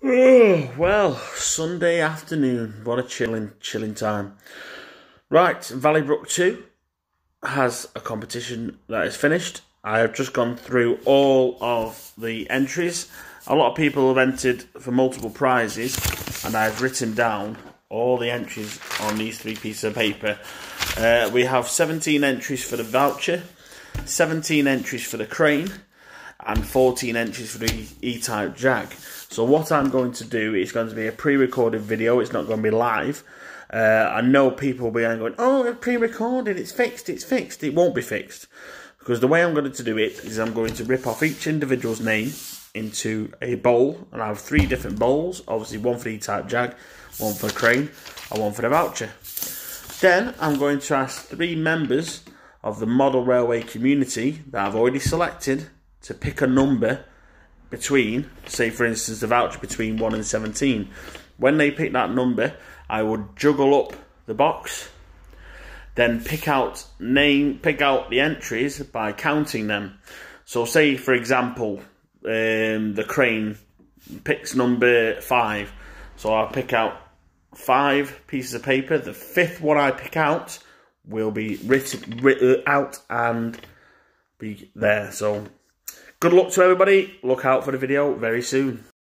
Oh, well, Sunday afternoon. What a chilling, chilling time. Right, Valleybrook 2 has a competition that is finished. I have just gone through all of the entries. A lot of people have entered for multiple prizes, and I've written down all the entries on these three pieces of paper. Uh, we have 17 entries for the voucher, 17 entries for the crane, and 14 entries for the E-Type Jag. So what I'm going to do is going to be a pre-recorded video. It's not going to be live. Uh, I know people will be going, oh, it's pre-recorded, it's fixed, it's fixed. It won't be fixed. Because the way I'm going to do it is I'm going to rip off each individual's name into a bowl. And I have three different bowls. Obviously one for the E-Type Jag, one for crane, and one for the voucher. Then I'm going to ask three members of the model railway community that I've already selected to pick a number between, say for instance, the voucher between 1 and 17. When they pick that number, I would juggle up the box, then pick out name, pick out the entries by counting them. So say for example, um, the crane picks number 5. So I'll pick out five pieces of paper. The fifth one I pick out will be written, written out and be there. So Good luck to everybody. Look out for the video very soon.